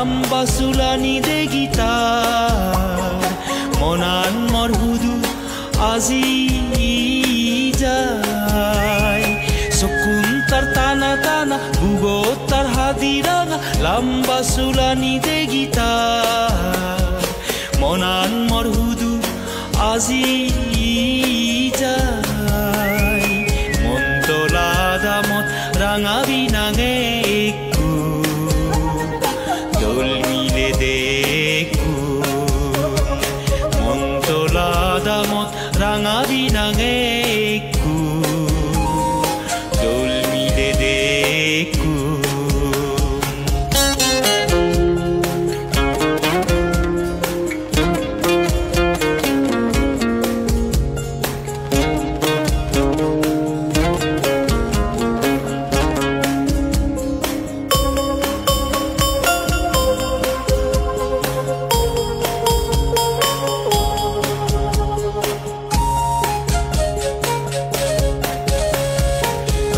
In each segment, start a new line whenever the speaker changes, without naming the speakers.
ৰাঙা লাম্বা চোলানি দেগিতা মনান মৰ হুদু আজি যায় চকুন তাৰ টানা টানা ভূগত তাৰ হাদি ৰাঙা লাম্বা চোলানি দেগিতা মনান মৰ হুদু আজি যায় মন্তলা দামত ৰাঙা বিনাঙে দেখুন মন্তলা দামত রাঙাবি নাঙে দোল মিলে দেখুন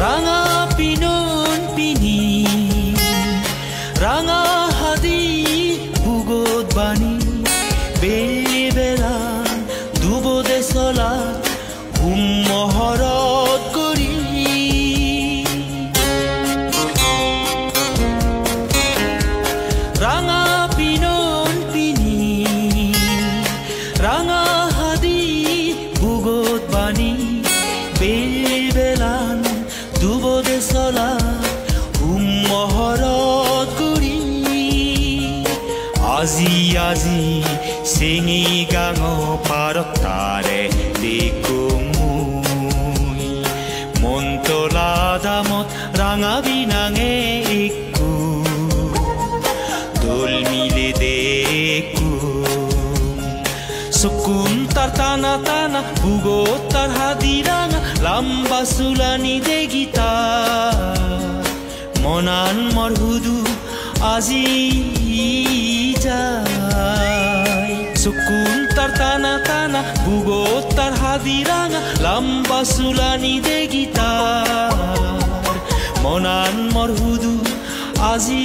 ৰাঙা পিনন পিনি ৰাঙা হাদি ভূগত বাণী বেলি বেলা দুবদে চলা হুম হুম মহৰত কৰি আজি আজি চিঙি গাঙ পাৰত তাৰে দেখো মই। মন্তলা দামত ৰাঙা বিনাঙে একো। দোল মিলে দেখো। চকুন তাৰ টানা টানা, ভূগত তাৰ হাদি ৰাঙা, লাম্বা চোলানি দেগিতা। মনান মৰ হুদু আজি যায় চকুন তাৰ টানা টানা ভূগত তাৰ হাদি ৰাঙা লাম্বা চোলানি দেগিতা মনান মৰ হুদু আজি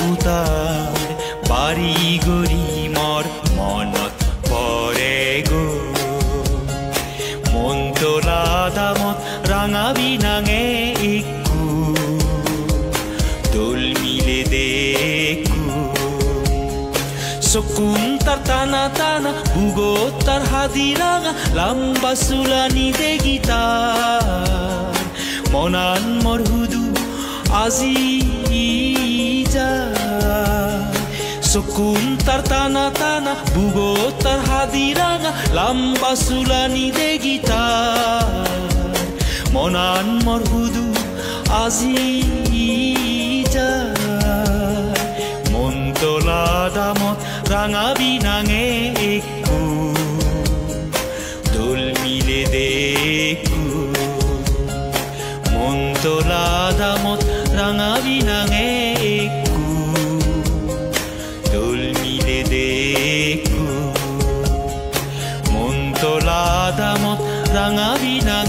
বুটাৰ বাৰী গৰি মৰ মনত পৰে গৈ। মন্তলা দামত ৰাঙা বিনাঙে একো দোল মিলে দেখো। চকুন তাৰ টানা টানা ভূগত তাৰ হাদি ৰাঙা লাম্বা চোলানি দেগিতা মনান মৰ হুদু আজি Sukuntar tanah tanah bugotar hadiranga lamba sulani degita Monan morhudu azija Montola damot ranga binange ekku. Dol mile Montola damot ranga binange ekku. rằng ở Việt Nam